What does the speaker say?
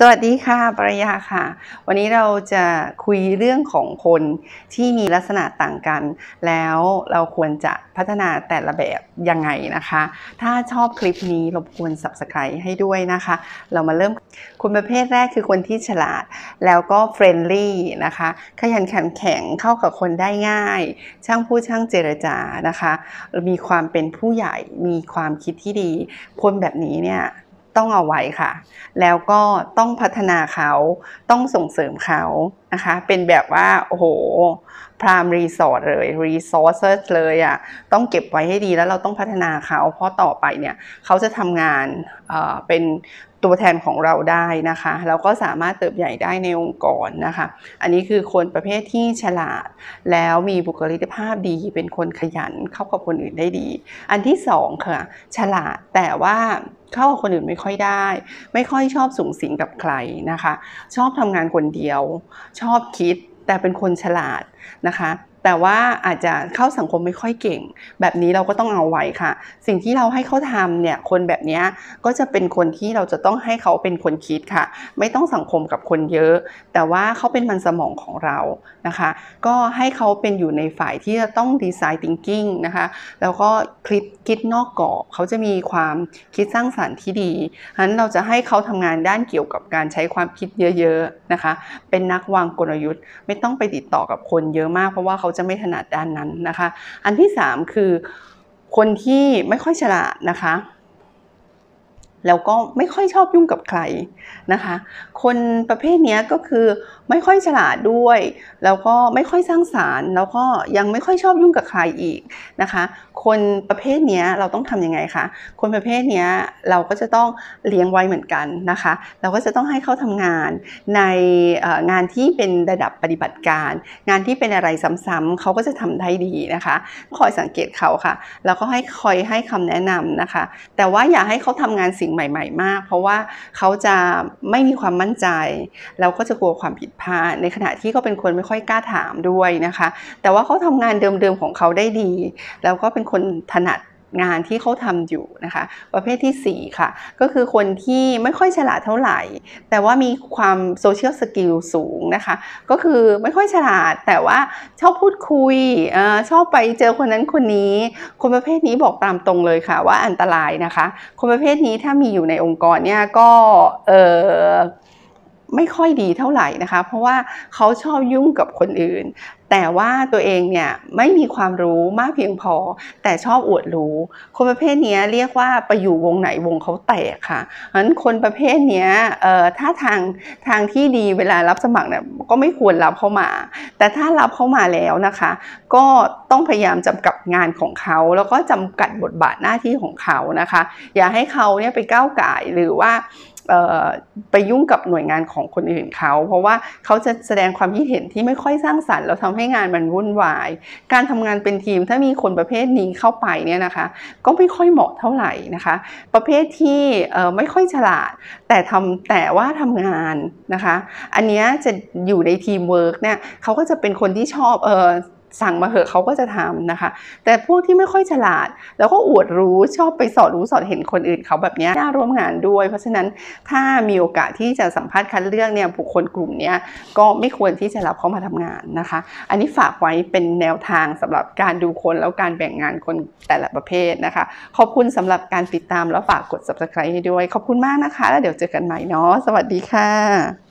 สวัสดีค่ะปริยาค่ะ วันนี้เราจะคุยเรื่องของคนที่มีลักษณะต่างกัน แล้วเราควรจะพัฒนาแต่ละแบบยังไงนะคะ ถ้าชอบคลิปนี้รบกวน subscribe ให้ด้วยนะคะ เรามาเริ่มคนประเภทแรกคือคนที่ฉลาด แล้วก็เฟรนลี่นะคะ ขยันขันแข็งเข้ากับคนได้ง่าย ช่างพูดช่างเจรจานะคะ มีความเป็นผู้ใหญ่มีความคิดที่ดี คนแบบนี้เนี่ย ต้องเอาไว้ค่ะ แล้วก็ต้องพัฒนาเขาต้องส่งเสริมเขานะคะ เป็นแบบว่าโอ้โห prime resource เลย resource เลยอะต้องเก็บไว้ให้ดีแล้วเราต้องพัฒนาเขา เพราะต่อไปเนี่ยเขาจะทำงานเป็นตัวแทนของเราได้นะคะแล้วก็สามารถเติบใหญ่ได้ในองค์กรนะคะ อันนี้คือคนประเภทที่ฉลาด แล้วมีบุคลิกภาพดี เป็นคนขยันเข้ากับคนอื่นได้ดี อันที่สองค่ะ ฉลาดแต่ว่า เข้ากับคนอื่นไม่ค่อยได้ ไม่ค่อยชอบสูงสิงกับใครนะคะ ชอบทำงานคนเดียว ชอบคิดแต่เป็นคนฉลาดนะคะ แต่ว่าอาจจะเข้าสังคมไม่ค่อยเก่ง แบบนี้เราก็ต้องเอาไว้ค่ะ สิ่งที่เราให้เขาทำเนี่ยคนแบบนี้ก็จะเป็นคนที่เราจะต้องให้เขาเป็นคนคิดค่ะ ไม่ต้องสังคมกับคนเยอะ แต่ว่าเขาเป็นมันสมองของเรานะคะ ก็ให้เขาเป็นอยู่ในฝ่ายที่จะต้องดีไซน์ทิงกิ้งนะคะ แล้วก็คิดคิดนอกกรอบเขาจะมีความคิดสร้างสารรค์ที่ดีฉะนั้นเราจะให้เขาทำงานด้านเกี่ยวกับการใช้ความคิดเยอะๆนะคะ เป็นนักวางกลยุทธ์ ไม่ต้องไปติดต่อกับคนเยอะมากเพราะว่าเขาจะไม่ถนัดด้านนั้นนะคะ อันที่ 3 คือคนที่ไม่ค่อยฉลาดนะคะ แล้วก็ไม่ค่อยชอบยุ่งกับใครนะคะ คนประเภทนี้ก็คือไม่ค่อยฉลาดด้วย แล้วก็ไม่ค่อยสร้างสารรค์ แล้วก็ยังไม่ค่อยชอบยุ่งกับใครอีกนะคะ คนประเภทนี้เราต้องทํำยังไงคะ คนประเภทนี้เราก็จะต้องเลี้ยงไว้เหมือนกันนะคะ เราก็จะต้องให้เขาทำงานในงานที่เป็นระดับปฏิบัติการ งานที่เป็นอะไรซ้ำๆเขาก็จะทำได้ดีนะคะ คอยสังเกตเขาค่ะ แล้วก็ให้คอยให้คำแนะนำนะคะ แต่ว่าอย่าให้เขาทำงานสิ่งใหม่ ๆ มาก เพราะว่าเขาจะไม่มีความมั่นใจแล้วก็จะกลัวความผิดพลาดในขณะที่เขาเป็นคนไม่ค่อยกล้าถามด้วยนะคะ แต่ว่าเขาทำงานเดิมๆของเขาได้ดี แล้วก็เป็นคนถนัด งานที่เขาทำอยู่นะคะ ประเภทที่ 4 ค่ะ ก็คือคนที่ไม่ค่อยฉลาดเท่าไหร่ แต่ว่ามีความโซเชียลสกิลสูงนะคะ ก็คือไม่ค่อยฉลาด แต่ว่าชอบพูดคุยอชอบไปเจอคนนั้นคนนี้ คนประเภทนี้บอกตามตรงเลยค่ะว่าอันตรายนะคะ คนประเภทนี้ถ้ามีอยู่ในองค์กรเนี่ยก็เออ ไม่ค่อยดีเท่าไหร่นะคะ เพราะว่าเขาชอบยุ่งกับคนอื่น แต่ว่าตัวเองเนี่ยไม่มีความรู้มากเพียงพอ แต่ชอบอวดรู้ คนประเภทนี้เรียกว่าไปอยู่วงไหนวงเขาแตกค่ะเพราะฉะนั้นคนประเภทนี้ถ้าทางทางที่ดีเวลารับสมัครเนี่ยก็ไม่ควรรับเข้ามา แต่ถ้ารับเข้ามาแล้วนะคะ ก็ต้องพยายามจำกัดงานของเขา แล้วก็จำกัดบทบาทหน้าที่ของเขานะคะ อย่าให้เขาเนี่ยไปก้าวไก่หรือว่า ไปยุ่งกับหน่วยงานของคนอื่นเขา เพราะว่าเขาจะแสดงความคิดเห็นที่ไม่ค่อยสร้างสรรค์แล้วทำให้งานมันวุ่นวาย การทำงานเป็นทีมถ้ามีคนประเภทนี้เข้าไปเนี่ยนะคะ ก็ไม่ค่อยเหมาะเท่าไหร่นะคะ ประเภทที่ไม่ค่อยฉลาด แต่ทำแต่ว่าทำงานนะคะ อันนี้จะอยู่ในทีมเวิร์กเนี่ยเขาก็จะเป็นคนที่ชอบเออ สั่งมาเหอะเขาก็จะทำนะคะ แต่พวกที่ไม่ค่อยฉลาด แล้วก็อวดรู้ชอบไปสอดรู้สอดเห็นคนอื่นเขาแบบนี้น่าร่วมงานด้วย เพราะฉะนั้นถ้ามีโอกาสที่จะสัมภาษณ์คัดเลือกเนี่ยบุคคลกลุ่มนี้ก็ไม่ควรที่จะรับเขามาทำงานนะคะ อันนี้ฝากไว้เป็นแนวทางสำหรับการดูคนแล้วการแบ่งงานคนแต่ละประเภทนะคะ ขอบคุณสำหรับการติดตามแล้วฝากกด subscribe ให้ด้วย ขอบคุณมากนะคะ แล้วเดี๋ยวเจอกันใหม่เนาะสวัสดีค่ะ